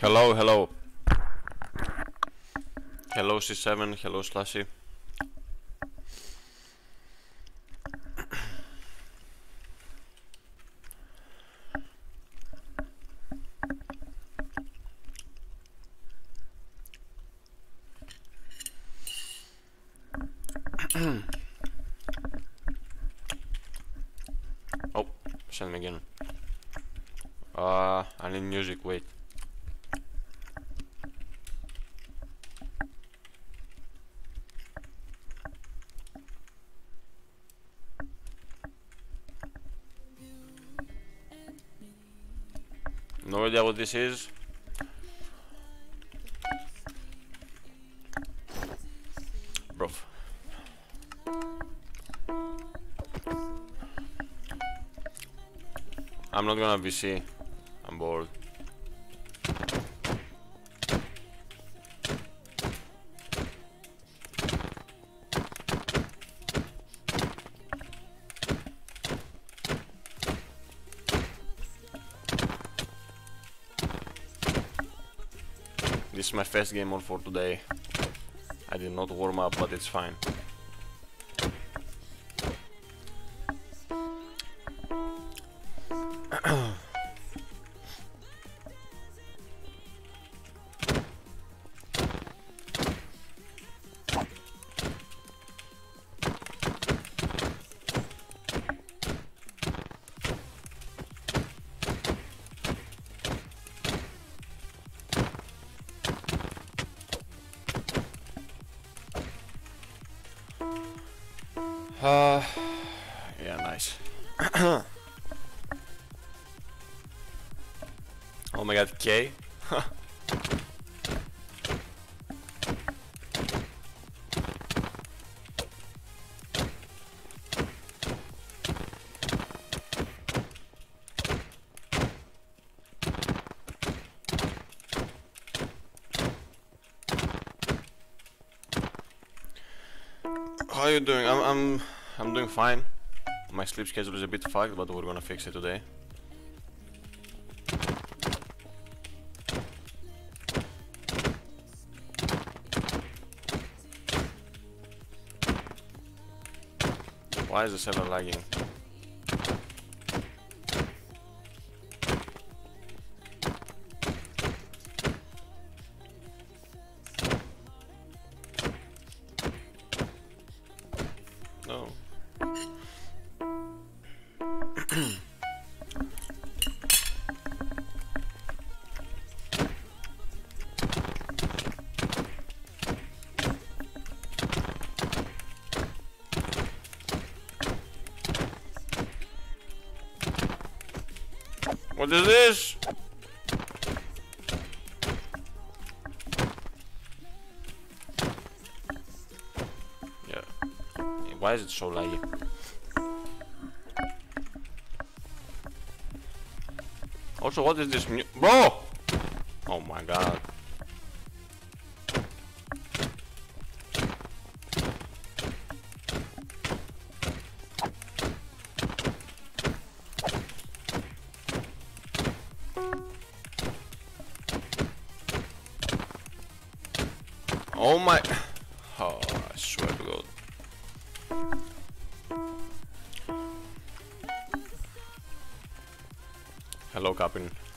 Hello, hello. Hello C7, hello Slashy. oh, send me again. Uh, I need music, wait. No idea what this is. Bro. I'm not gonna VC. I'm bored. My first game on for today. I did not warm up, but it's fine. K? How are you doing? I'm I'm I'm doing fine. My sleep schedule is a bit fucked, but we're gonna fix it today. Why is the server lagging? What is this? Yeah. Why is it so laggy? Also, what is this Bro! Oh my god. Hello, Captain.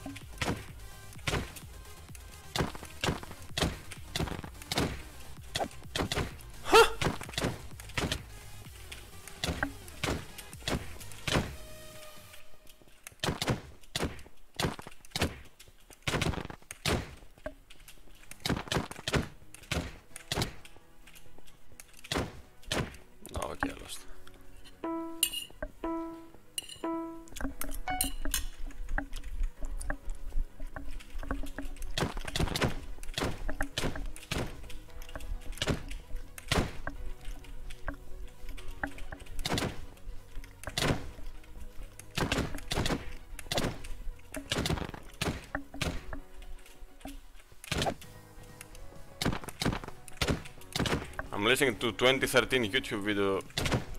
listening to 2013 YouTube video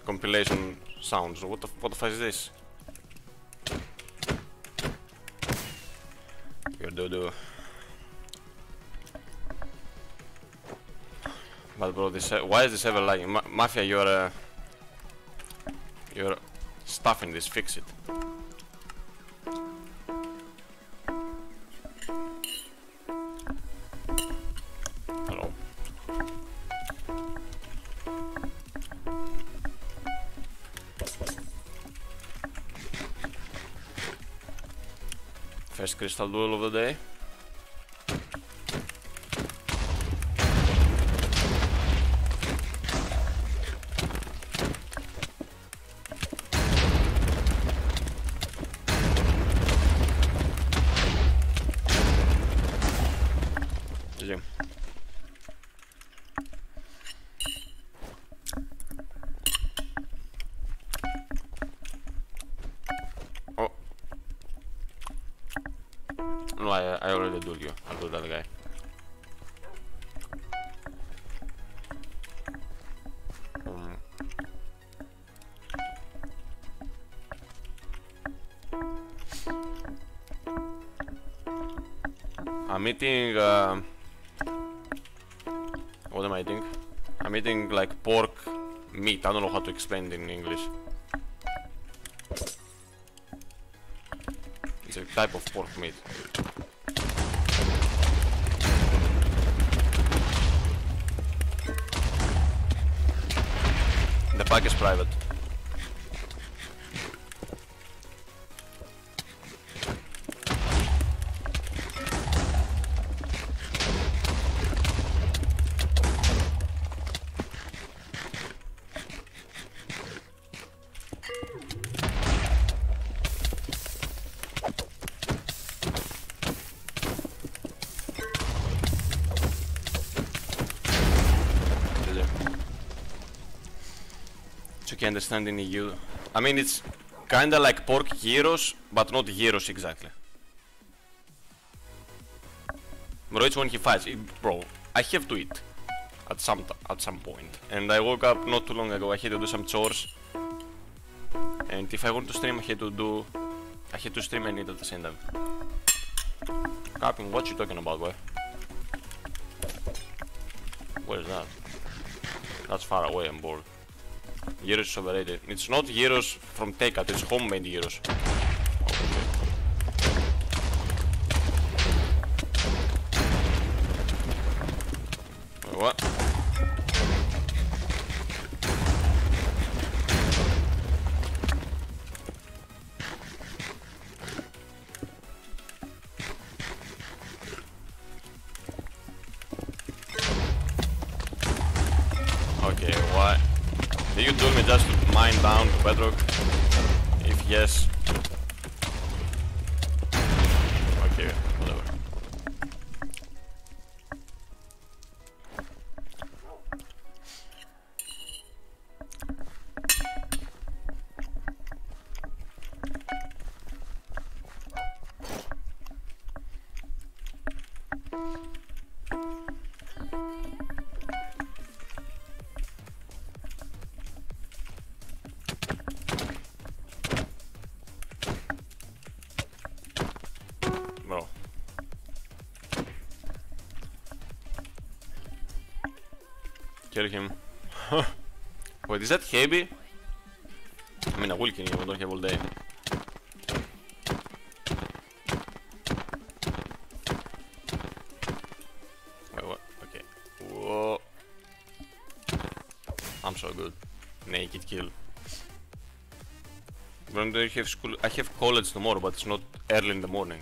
compilation sounds. What the, what the fuck is this? Your dodo. But bro, this why is this ever lagging? Ma Mafia, you're uh, you're stuffing this. Fix it. First crystal duel of the It in. It's okay understanding EU. I mean, it's kinda like pork gyros, but not gyros exactly. Bro, it's when he fights. It, bro, I have to eat at some at some point. And I woke up not too long ago. I had to do some chores. And if I want to stream, I had to do. I had to stream and eat at the same time. Capping, what you talking about, boy? Where is that? That's far away, I'm bored. Gyros is overrated. It's not gyros from Tekat, it's homemade gyros. Kill him. Wait, is that heavy? I mean, I will kill him, I don't have all day. Do you have school? I have college tomorrow, but it's not early in the morning.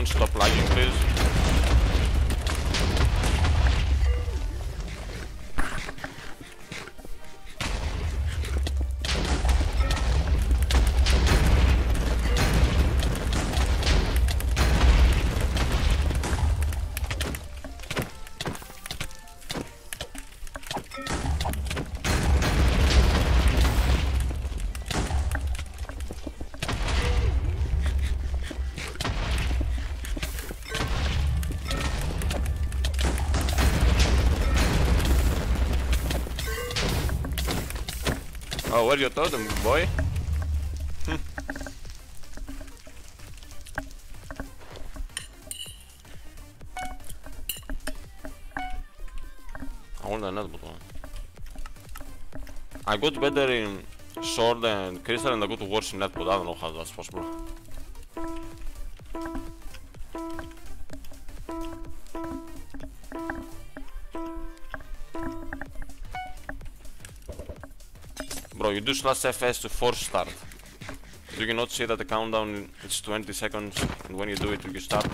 Yon stop lagging, please? Where's your totem, boy? Hmm. I want another button. I got better in sword and crystal and I got worse in that, but I don't know how that's possible. You do slash FS to force start. Do you not see that the countdown is 20 seconds and when you do it you start?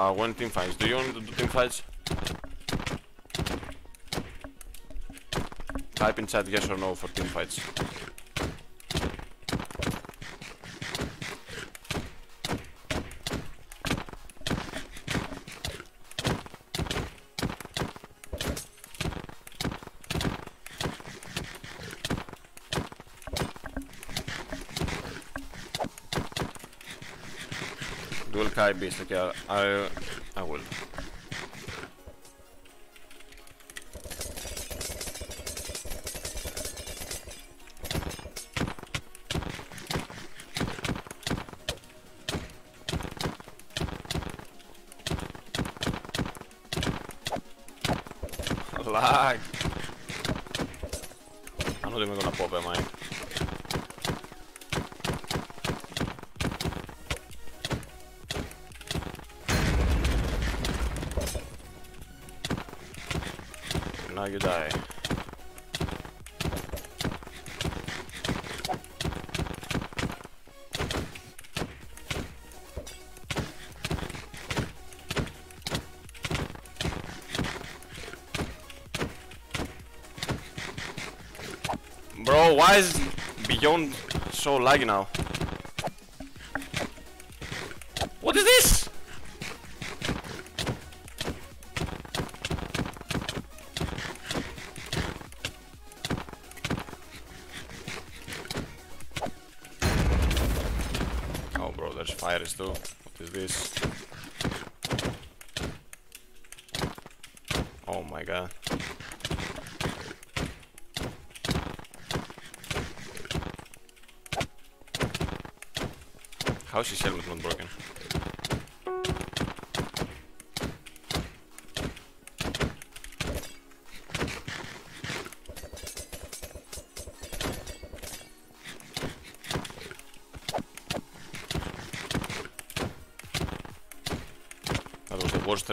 Uh, when team fights. Do you want to do team fights? Type in chat yes or no for team fights. Kai Beast, okay, oh, I, I will. You die. Bro, why is Beyond so laggy now? Too. What is this? Oh my god. How is his helmet not broken?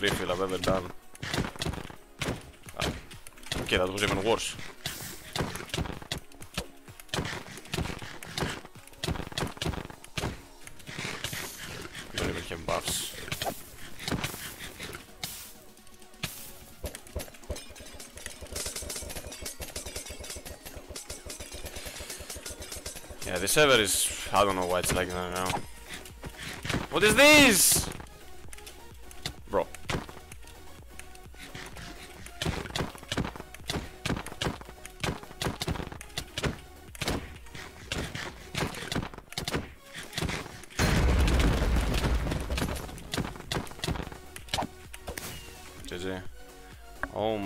Worst refill I've ever done. Ah, Okay, that was even worse. Don't even have buffs. Yeah, the server is... I don't know why it's like that now. What is this?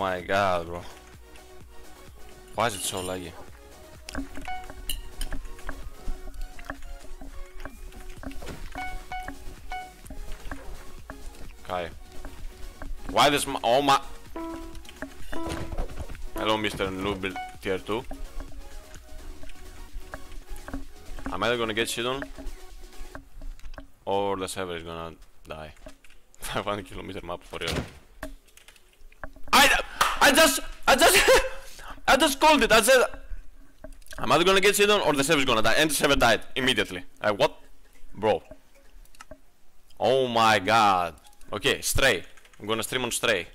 My god, bro. Why is it so laggy? Okay. Why this m- oh my Hello Mr. Noob tier 2 I'm either gonna get shit on or the server is gonna die 500 kilometer map for real I just I just I just called it I said I'm either gonna get shit or the server's gonna die and the server died immediately Like what? Bro Oh my god Okay, Stray. I'm gonna stream on Stray.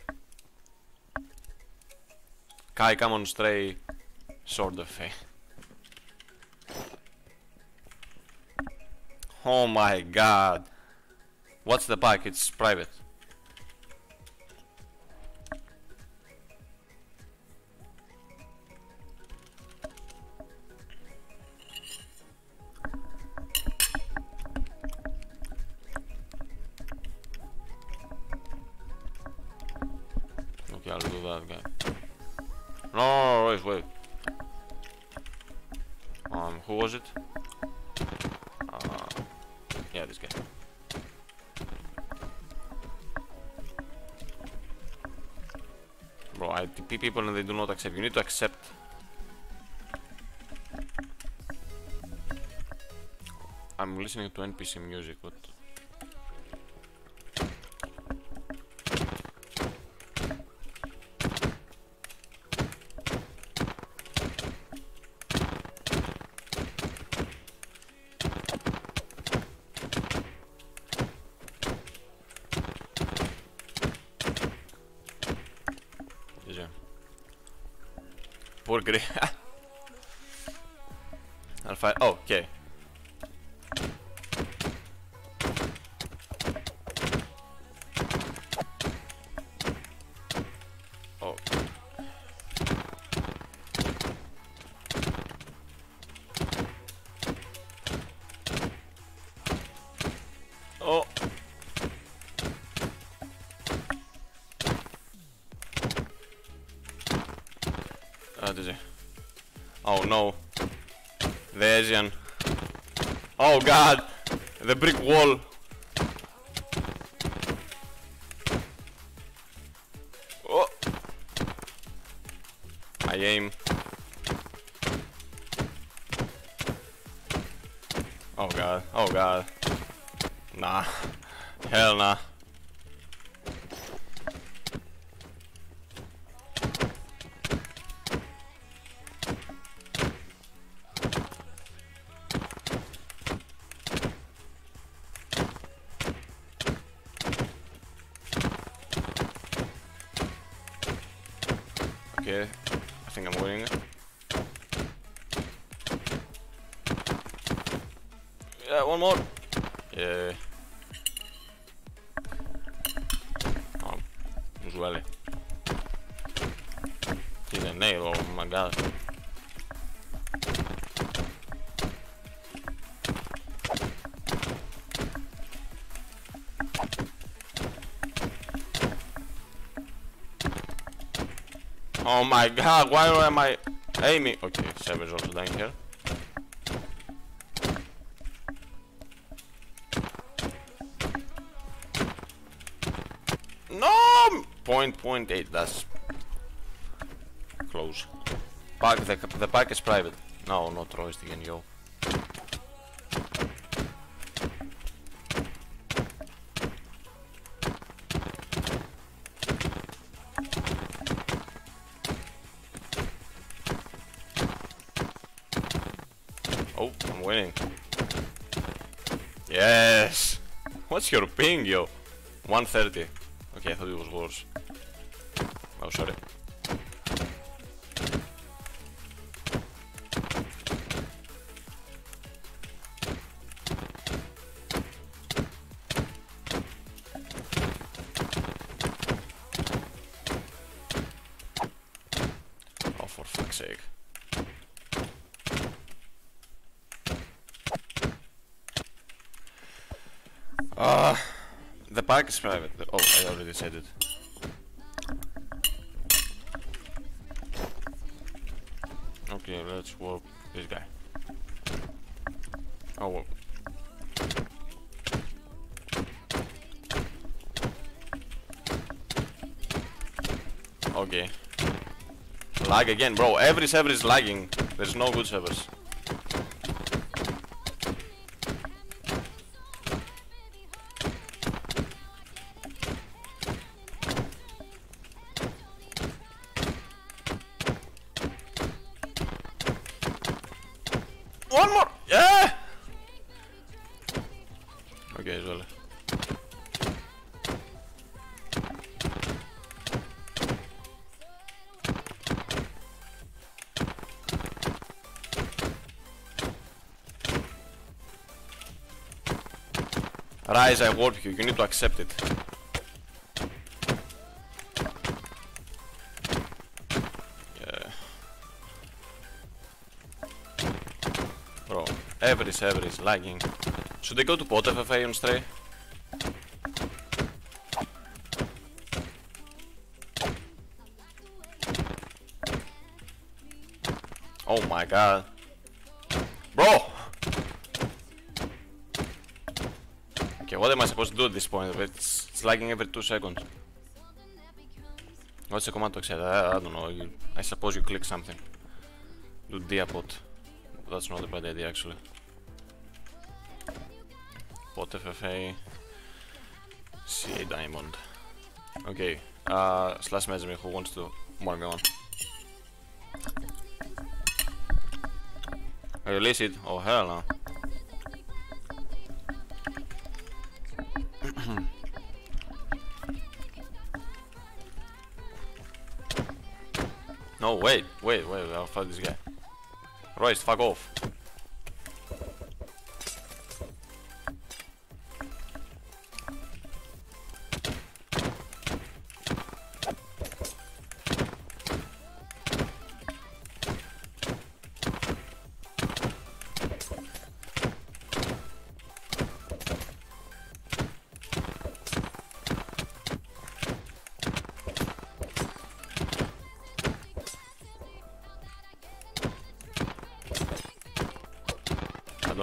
Kai, come on Stray. Sort of, eh. Oh my god. What's the pack? It's private. Okay, I'll do that guy. No, no, no, wait, wait. Um, who was it? Uh, yeah, this guy. Bro, I TP people and they do not accept. You need to accept. I'm listening to NPC music, but no. The Asian. Oh god! The brick wall! Oh! I aim. Oh god, oh god. Nah. Hell nah. My god, why am I aiming? Okay, Savage also dying here. No! Point, point eight, that's close. Park, the, the pack is private. No, not Royce again, yo. Oh, I'm winning. Yes! What's your ping, yo? 130. Okay, I thought it was worse. Oh, sorry. Private. Oh, I already said it. Okay, let's work this guy. Oh, well. Okay. Lag again, bro. Every server is lagging. There's no good servers. Rise, I warp you. You need to accept it. Yeah. Bro, server is lagging. Should they go to pot FFA on Stray? Oh my god. What am I supposed to do at this point? It's, it's lagging every two seconds. What's the command to accept? I, I don't know. You, I suppose you click something. Do diapot. That's not a bad idea actually. Pot FFA. CA Diamond. Okay. Uh, slash message me who wants to mark me on. Release it? Oh hell no. Wait, wait, wait, I'll fight this guy. Royce, fuck off.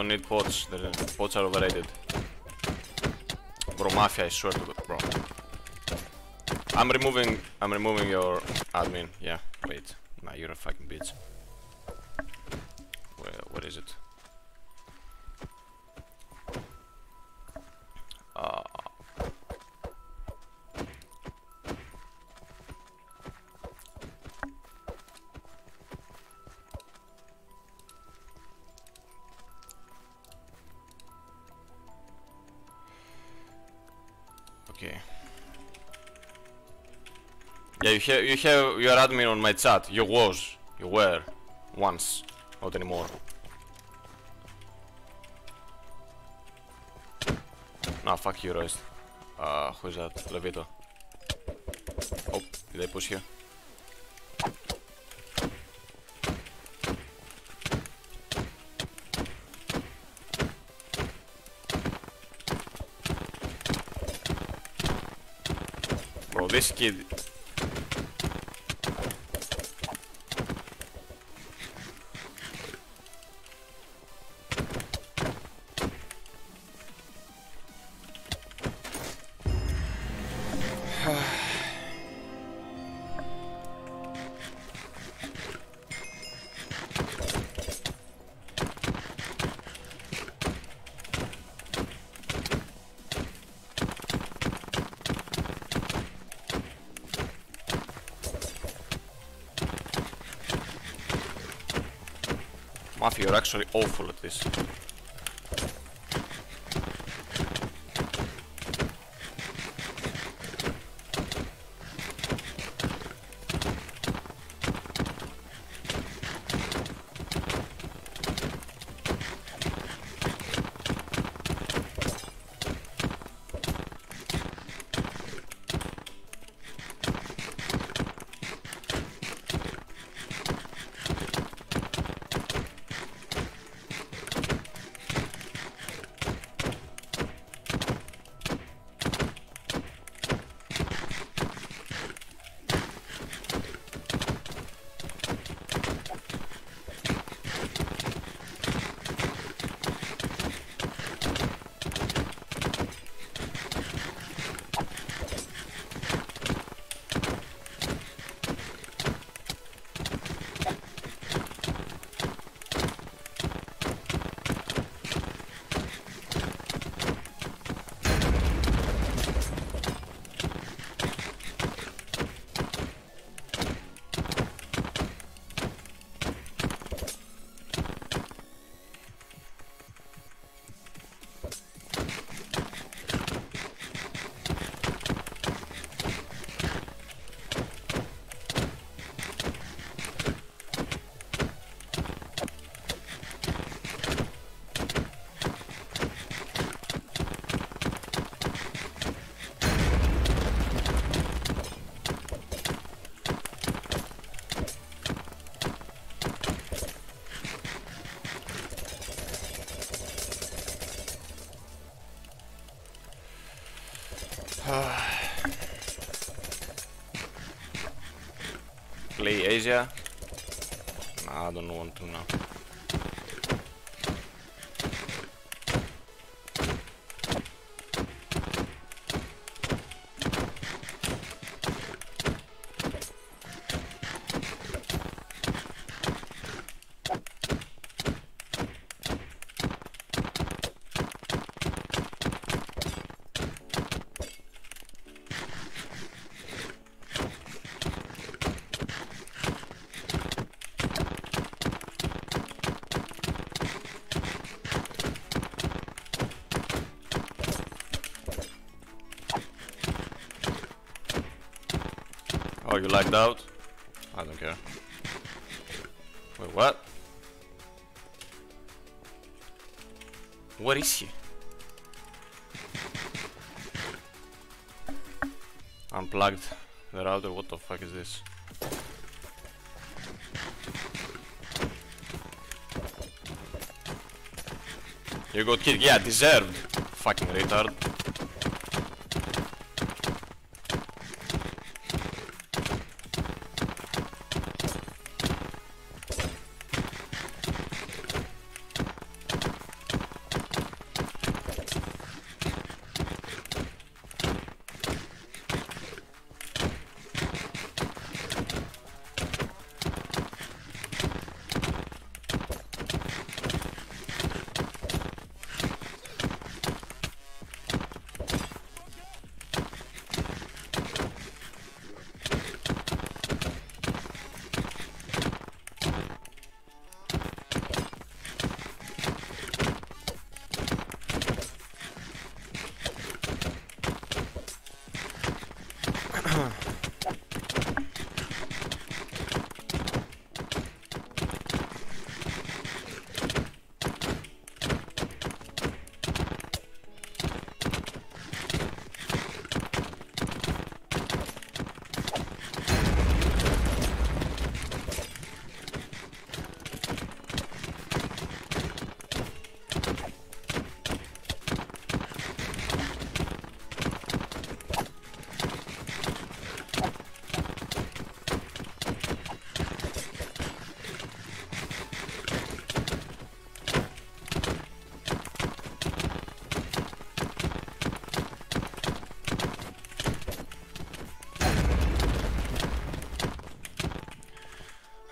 Don't need pots, the pots are overrated. Bro, Mafia, I swear to God, bro. I'm removing, I'm removing your admin, yeah, have you have your admin on my chat. You was, you were, once, not anymore. Nah, fuck you, Royce. Uh, who's that? Levito. Oh, did I push? Bro, this kid. You're actually awful at this. Asia. Nah, I don't want to now. You lagged out? I don't care. Wait, what? What is he? Unplugged the router, what the fuck is this? You got killed, yeah, deserved. Fucking retard.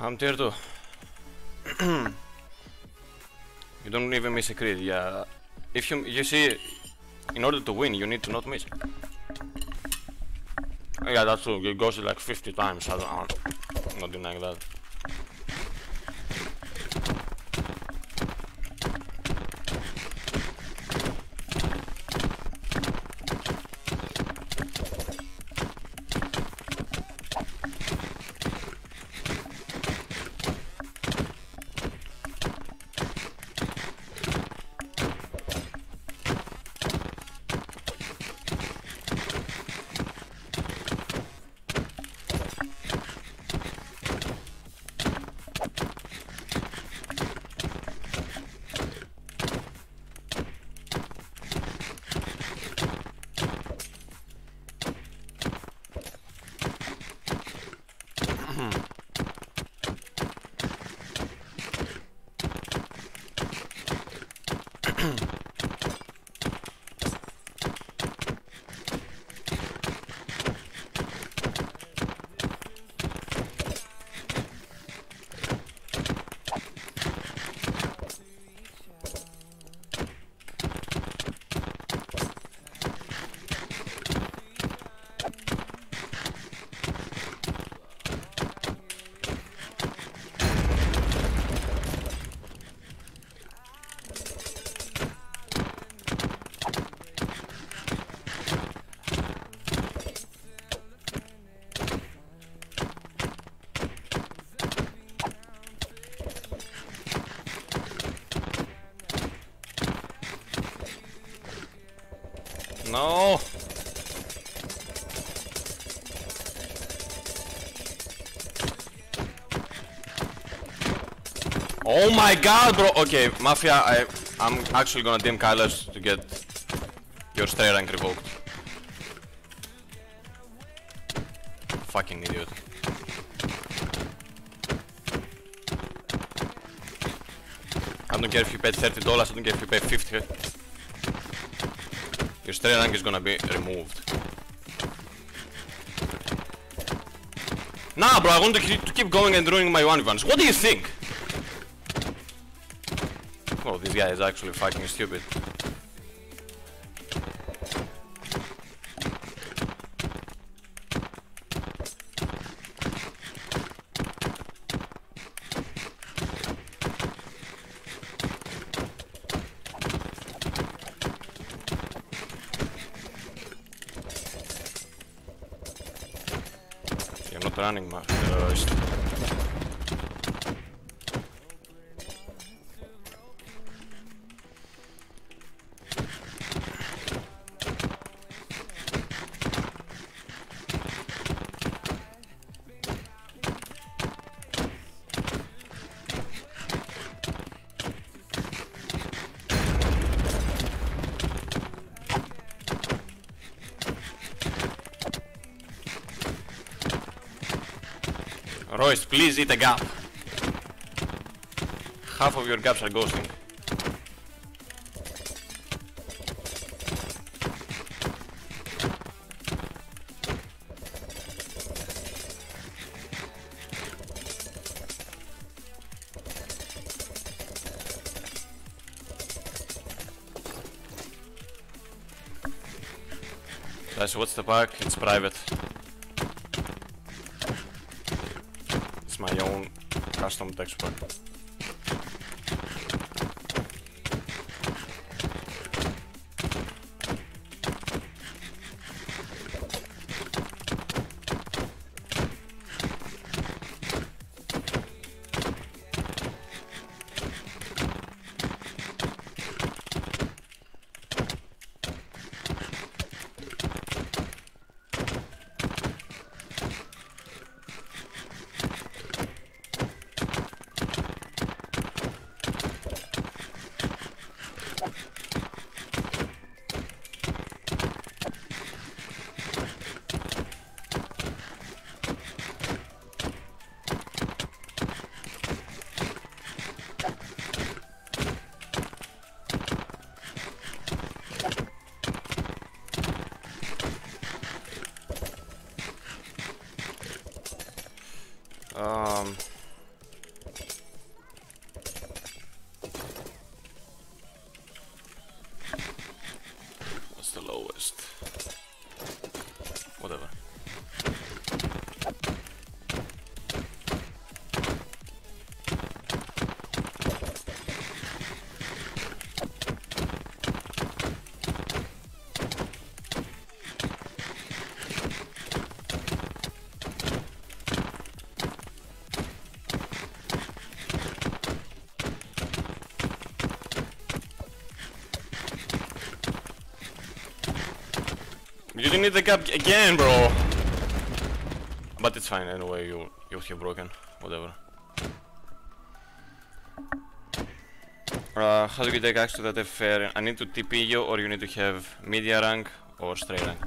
I'm tier 2. you don't even miss a crit, yeah. If you you see, in order to win, you need to not miss. Yeah, that's true. It goes like 50 times. I don't, I'm not denying that. Oh my god, bro. Okay, Mafia, I, I'm actually gonna dim Kailash to get your stray rank revoked. Fucking idiot. I don't care if you paid $30, I don't care if you pay 50 Your stray rank is gonna be removed. Nah bro, I want to keep going and ruining my one ones. What do you think? This guy is actually fucking stupid. Royce, please eat a gap. Half of your gaps are ghosting. What's the pack? It's private. It's my own custom You need the gap again, bro. But it's fine anyway. You you have broken. Whatever. Uh, how do you take to that fair? I need to TP you, or you need to have media rank or stray rank.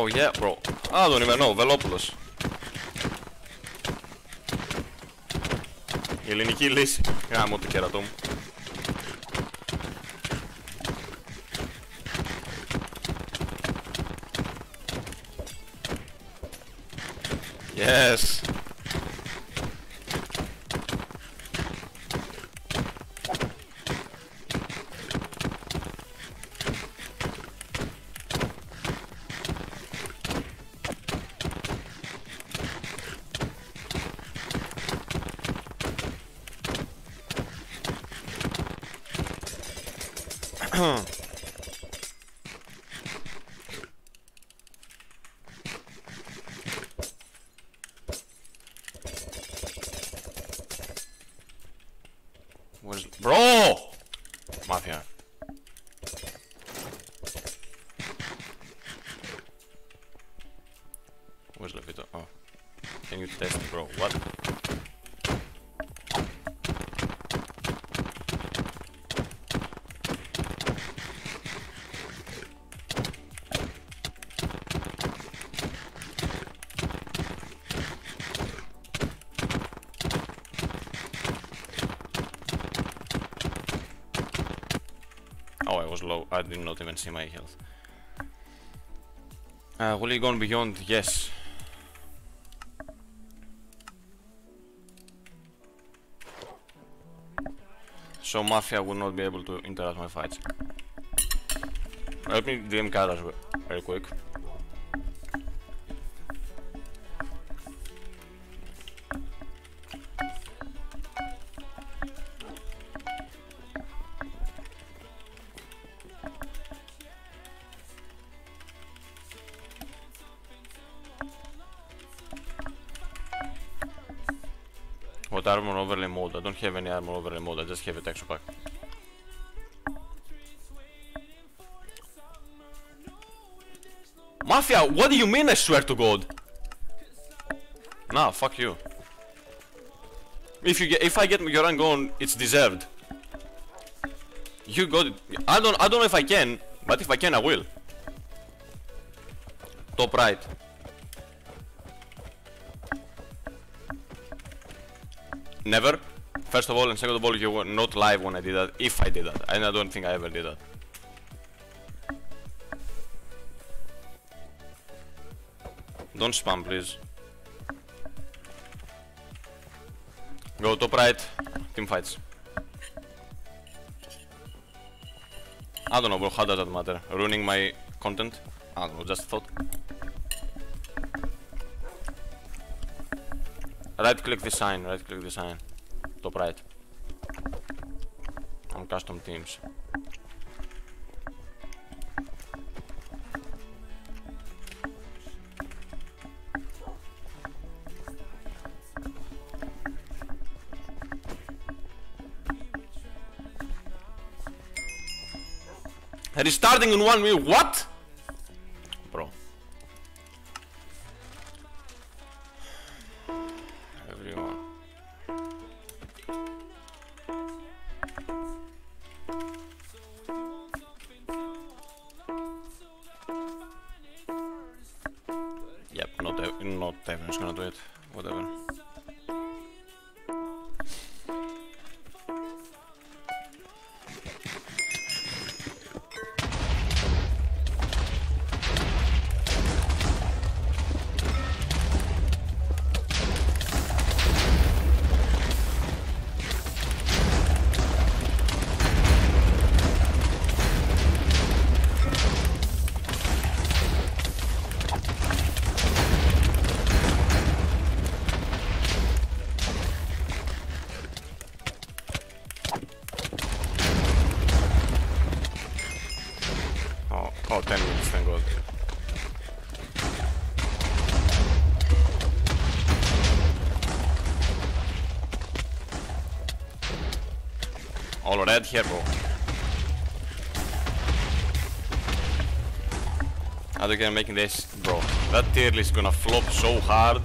Oh yeah, bro. I don't even know. Velopoulos. Η ελληνική λύση. Γάμο το κέρατό μου. Yes. I did not even see my health. Uh, will you go beyond? Yes. So Mafia will not be able to interrupt my fights. Let me DM Karas real quick. What armor overlay mode? I don't have any armor overlay mode, I just have a texture pack. Mafia, what do you mean I swear to god? Nah, fuck you. If you get if I get your rank on, it's deserved. You got it. I don't I don't know if I can, but if I can I will. Top right. Never. First of all, and second of all, you were not live when I did that. If I did that, and I don't think I ever did that. Don't spam, please. Go top right. Team fights. I don't know, bro. How does that matter? Ruining my content? I don't know. Just thought. Right click the sign, right click the sign. Top right. On custom teams. Restarting in one minute. What? Bro. How they gonna this, bro? That tier is gonna flop so hard.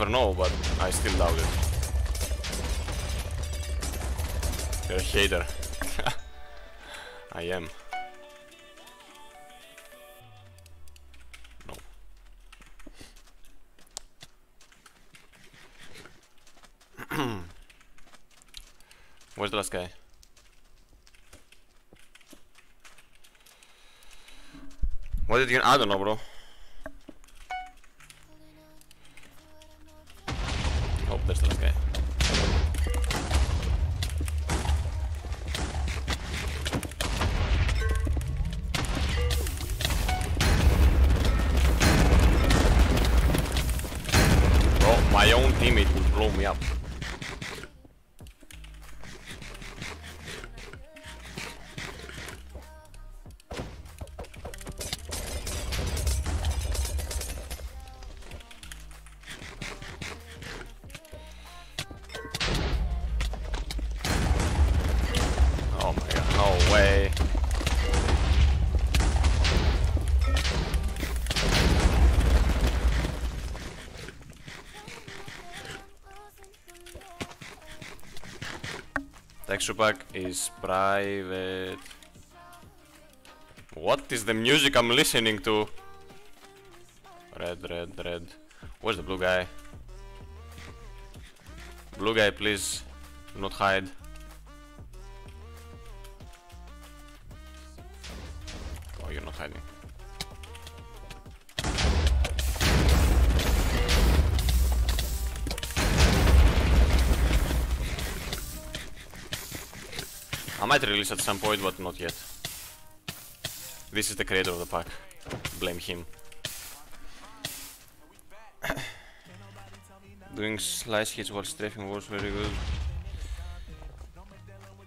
never know, but I still doubt it. You're a hater. I am. No. Where's the last guy? What did you- I don't know, bro. Pack is private. What is the music I'm listening to? Red, red, red. Where's the blue guy? Blue guy, please. Do not hide. Might release at some point, but not yet. This is the creator of the pack. Blame him. Doing slice hits while strafing was very good.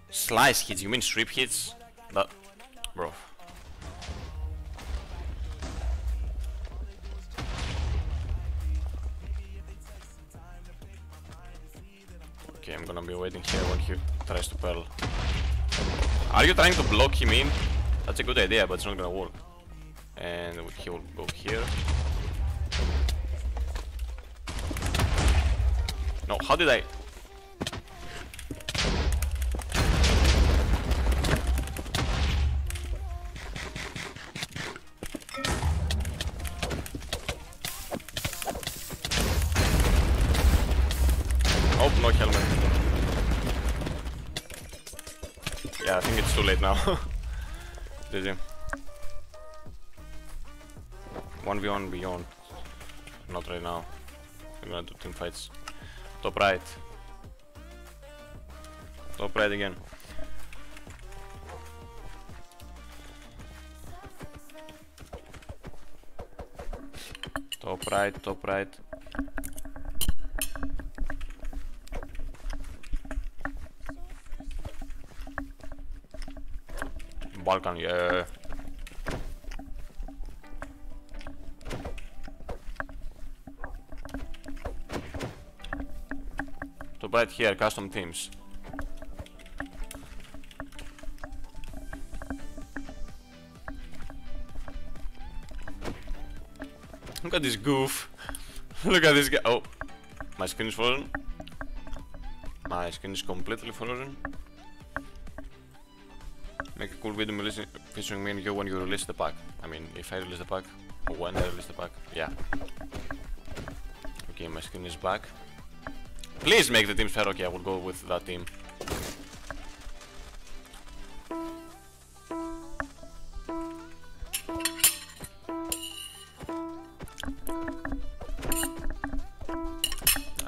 Slice hits? You mean strip hits? That... Bro. Okay, I'm gonna be waiting here when he tries to pearl. Are you trying to block him in? That's a good idea, but it's not gonna work. And he will go here. No, how did I? Now. GG. 1v1 beyond. Not right now. We're gonna do team fights. Top right. Top right again. Top right, top right. Balkan, yeah. Top right here, custom teams. Look at this goof. Look at this guy. Oh, my screen is frozen. My screen is completely frozen. Make a cool video featuring me and you when you release the pack. I mean, if I release the pack, or when I release the pack. Yeah. Okay, my screen is back. Please make the team fair. Okay, I will go with that team.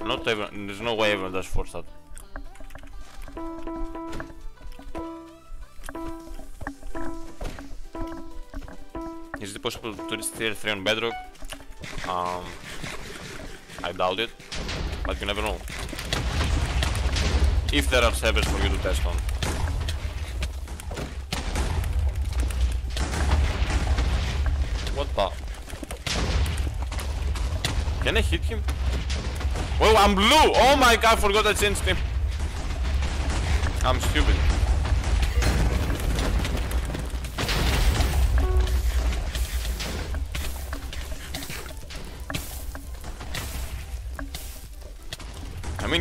Not even. There's no way everyone does force that. Possible to tier 3 on Bedrock? Um, I doubt it, but you never know. If there are servers for you to test on. What the? Can I hit him? Whoa, I'm blue! Oh my god, I forgot I changed him. I'm stupid.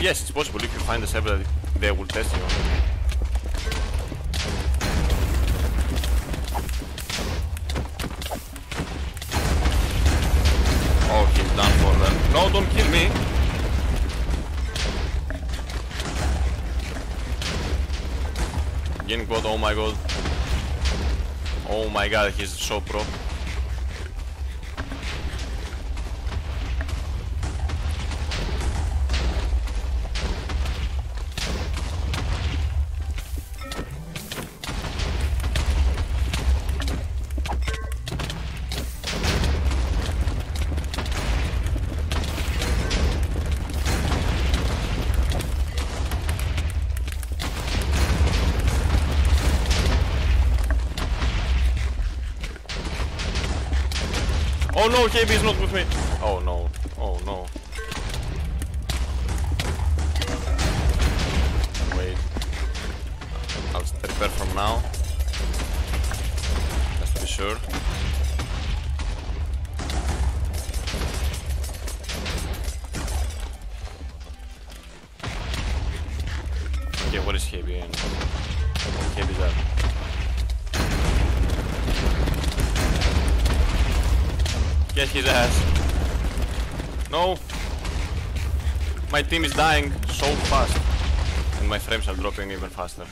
Yes, it's possible if you find a server they will test you. Oh, he's done for them. No, don't kill me. Getting god, oh my god. Oh my god, he's so pro. No, KB is not with me. Oh no. Oh no. Wait. I'll repair from now. Just to be sure. His ass. No! My team is dying so fast. And my frames are dropping even faster.